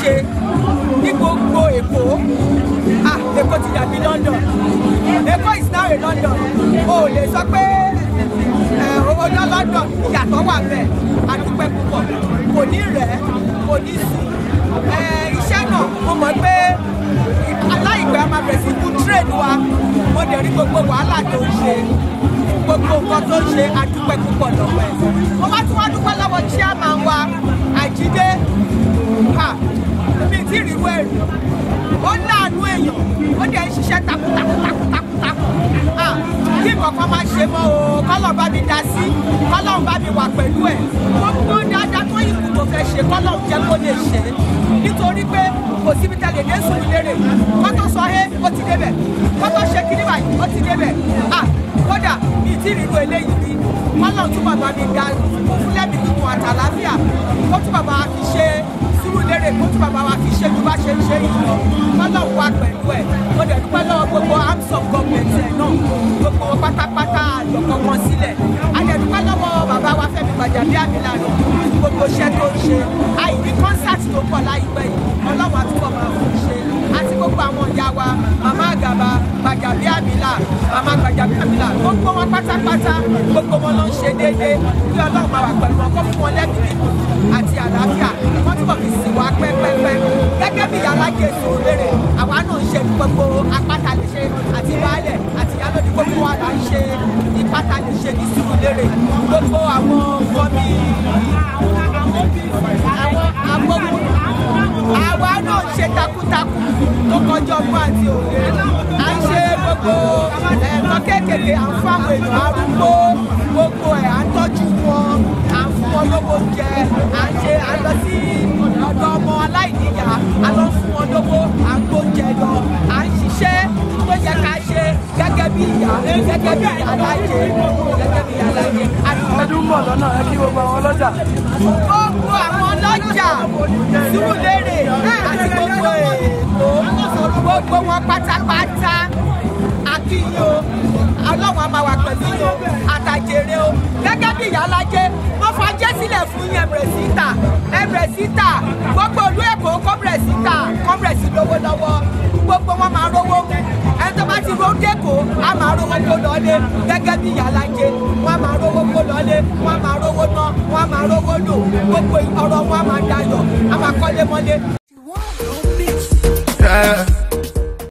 ṣe ní gbogbo èkó. Ah èkó ti dàbí London a London. O ò lè sọ pé ọjọ́ London ìyàtọ̀ wà bẹ́ẹ̀. A dúpẹ́ púpọ̀. Kò ní rẹ̀ kò ní sùn iṣẹ́ náà mo mọ̀ pé aláìpẹ́ máa bẹ̀rẹ̀ sí kú trade wa. Mo dẹ̀ rí gbogbo wàhálà tó ń ṣe gbogbo nǹkan tó ń ṣe àdúpẹ́ púpọ̀ lọ́wọ́ ẹ̀. mo bá tún wá dúpẹ́ lọ́wọ́ chairman wa àjídé. Mi ti rí wẹ̀rù ó láàánú èèyàn. Ó dẹ̀ ń ṣiṣẹ́ máa ṣe mọ́ o. Kọ́lọ̀ bá mi dá sí kọ́lọ̀ bá mi wà pẹ̀lú ẹ̀. Gbogbo dáadáa tó yìí kù tó fẹ́ ṣe kọ́lọ̀ jẹ́ kó lè ṣe. Nítorí pé kò síbi tẹ̀lé dé Sùúrùlérè kó tó sọ ẹ́ ó ti débẹ̀. Kó tó ṣe kíní báyìí ó ti débẹ̀. Ah kódà mi ti rí irú eléyìí rí. Kọ́lọ̀ túbọ̀ bá mi dá fúnlẹ̀ mi tuntun àtàláfíà kó túbọ̀ bá fi ṣe Sùúrùlérè kó túbọ̀ bá wa fi ṣe bí gbogbo iṣẹ́ tó ń ṣe àìní concert tó pọ̀ láìpẹ́ yìí ọlọ́wọ́ àtúbọ̀ máa fún ṣe. Àti gbogbo àwọn ìyá wa màmá àgàbà Gbàjàbíàmílà màmá Gbàjàbíàmílà gbogbo wọn pátápátá gbogbo wọn ló ń ṣe déédéé. Kí ọlọ́run máa wà pẹ̀lú wọn kó fún wọn lẹ́mìí nínú àti àlàáfíà. Wọ́n túbọ̀ fi sìn wá pẹ́pẹ́pẹ́. Gẹ́gẹ́ bí Ìyálájé Sùúrùlérè àwa náà ń ṣe gbogbo apáta lè ṣe àti baálẹ̀ àti ìyálòdì gbogbo wa là ń ṣe ìpáta lè ṣe ní Sùúrùlérè gbogbo àwọn nǹkan bíi ṣe takuntakun tó kọjá ọgbọ́n àti òye à ń ṣe gbogbo ẹ̀ẹ̀kan kéékèèké à ń fáwọn èèyàn arúgbó gbogbo ẹ̀ à ń tọ́jú wọn à ń fún wọn lówó jẹ à ń ṣe à ń lọ sí ọ̀dọ̀ ọmọ aláìníyà à lọ fún wọn lówó à ń gbóúnjẹ lọ à ń ṣiṣẹ́ tó yẹ ká ṣe gẹ́gẹ́ bí ìyá gẹ́gẹ́ bí Ìyálájé gẹ́gẹ́ bí Ìyálájé. ọdún bọ̀ lọ́nà ẹ kí gbogbo àwọn ọlọ́jà. gbogbo àwọn ọlọ́jà Sùúrùlérè àti gbogbo èèkó gbogbo wọn pátápátá. Akínyó ọlọ́run á máa wà pẹ̀lú yín àtàjèrè o. Gẹ́gẹ́ bí Ìyálájé wọ́n fàájẹ́ sílẹ̀ fún yín ẹ̀bẹ̀rẹ̀ síta ẹ̀bẹ̀rẹ̀ síta gbogbo ìlú Èkó kọ́bẹ̀rẹ̀ síta kó lọ́lé gẹ́gẹ́ bí Ìyálájé wọ́n á máa rówó kó lọ́lé wọ́n á máa rówó ná wọ́n á máa rówó lò gbogbo ọ̀rọ̀ wọn á máa dayọ̀ á máa kọ́lé mọ́lé. Yeah.